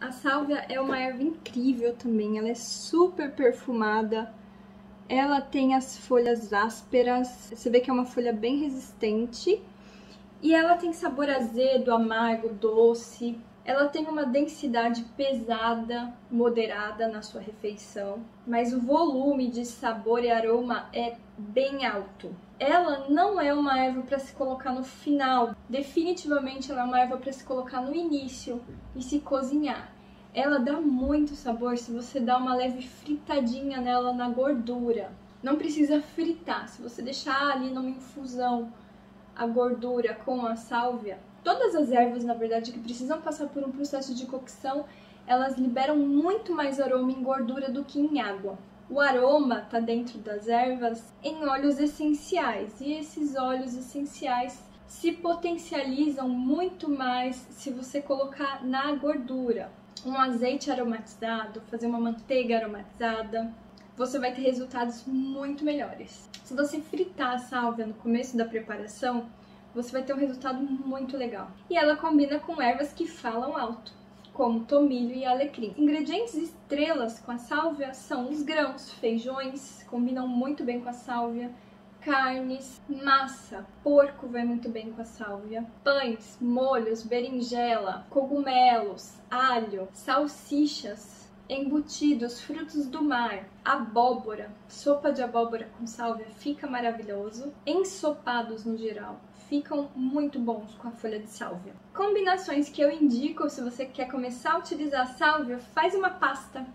A sálvia é uma erva incrível também, ela é super perfumada. Ela tem as folhas ásperas, você vê que é uma folha bem resistente. E ela tem sabor azedo, amargo, doce. Ela tem uma densidade pesada, moderada na sua refeição, mas o volume de sabor e aroma é bem alto. Ela não é uma erva para se colocar no final, definitivamente ela é uma erva para se colocar no início e se cozinhar. Ela dá muito sabor se você dá uma leve fritadinha nela na gordura. Não precisa fritar, se você deixar ali numa infusão a gordura com a sálvia, todas as ervas, na verdade, que precisam passar por um processo de cocção, elas liberam muito mais aroma em gordura do que em água. O aroma está dentro das ervas em óleos essenciais, e esses óleos essenciais se potencializam muito mais se você colocar na gordura. Um azeite aromatizado, fazer uma manteiga aromatizada, você vai ter resultados muito melhores. Se você fritar a sálvia no começo da preparação, você vai ter um resultado muito legal. E ela combina com ervas que falam alto, como tomilho e alecrim. Ingredientes estrelas com a sálvia são os grãos, feijões, combinam muito bem com a sálvia, carnes, massa, porco vai muito bem com a sálvia, pães, molhos, berinjela, cogumelos, alho, salsichas, embutidos, frutos do mar, abóbora, sopa de abóbora com sálvia fica maravilhoso, ensopados no geral ficam muito bons com a folha de sálvia. Combinações que eu indico se você quer começar a utilizar a sálvia, faz uma pasta,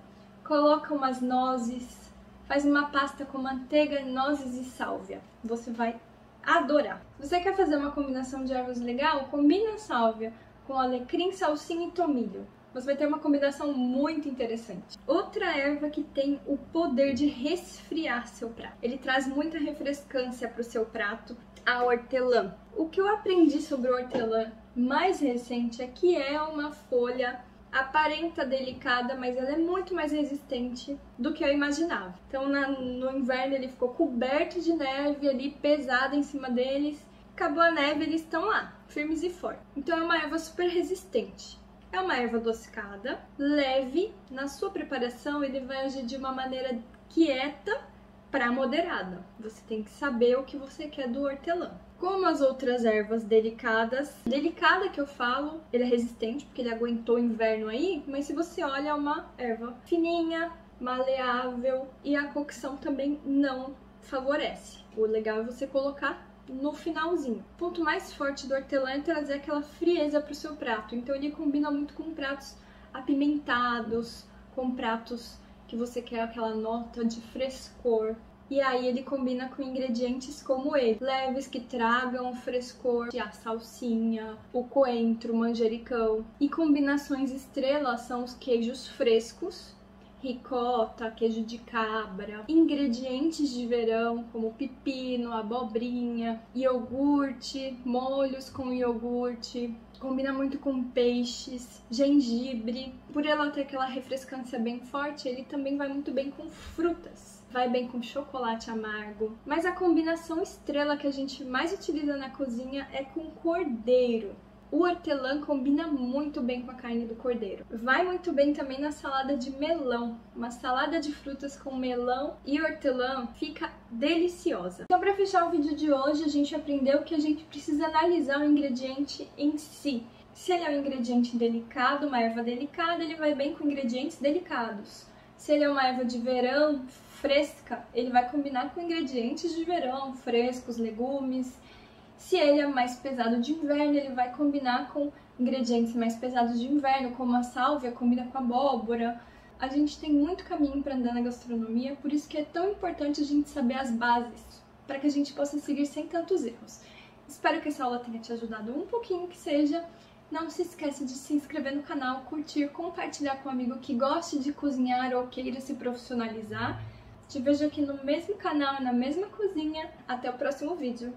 coloca umas nozes, faz uma pasta com manteiga, nozes e sálvia. Você vai adorar. Se você quer fazer uma combinação de ervas legal, combine a sálvia com alecrim, salsinha e tomilho. Você vai ter uma combinação muito interessante. Outra erva que tem o poder de resfriar seu prato. Ele traz muita refrescância para o seu prato, a hortelã. O que eu aprendi sobre o hortelã mais recente é que é uma folha aparenta delicada, mas ela é muito mais resistente do que eu imaginava. Então na, no inverno ele ficou coberto de neve ali, pesada em cima deles. Acabou a neve, eles estão lá, firmes e fortes. Então é uma erva super resistente. É uma erva adocicada, leve. Na sua preparação, ele vai agir de uma maneira quieta para moderada. Você tem que saber o que você quer do hortelã. Como as outras ervas delicadas, delicada que eu falo, ele é resistente porque ele aguentou inverno aí, mas se você olha é uma erva fininha, maleável e a cocção também não favorece. O legal é você colocar no finalzinho. O ponto mais forte do hortelã é trazer aquela frieza para o seu prato. Então ele combina muito com pratos apimentados, com pratos que você quer aquela nota de frescor. E aí ele combina com ingredientes como ele, leves que tragam frescor, a salsinha, o coentro, o manjericão. E combinações estrelas são os queijos frescos, ricota, queijo de cabra, ingredientes de verão como pepino, abobrinha, iogurte, molhos com iogurte, combina muito com peixes, gengibre. Por ela ter aquela refrescância bem forte, ele também vai muito bem com frutas. Vai bem com chocolate amargo. Mas a combinação estrela que a gente mais utiliza na cozinha é com cordeiro. O hortelã combina muito bem com a carne do cordeiro. Vai muito bem também na salada de melão. Uma salada de frutas com melão e hortelã fica deliciosa. Então, para fechar o vídeo de hoje, a gente aprendeu que a gente precisa analisar o ingrediente em si. Se ele é um ingrediente delicado, uma erva delicada, ele vai bem com ingredientes delicados. Se ele é uma erva de verão, fresca, ele vai combinar com ingredientes de verão, frescos, legumes. Se ele é mais pesado de inverno, ele vai combinar com ingredientes mais pesados de inverno, como a sálvia combina com a abóbora. A gente tem muito caminho para andar na gastronomia, por isso que é tão importante a gente saber as bases, para que a gente possa seguir sem tantos erros. Espero que essa aula tenha te ajudado um pouquinho que seja. Não se esqueça de se inscrever no canal, curtir, compartilhar com um amigo que goste de cozinhar ou queira se profissionalizar. Te vejo aqui no mesmo canal, na mesma cozinha. Até o próximo vídeo.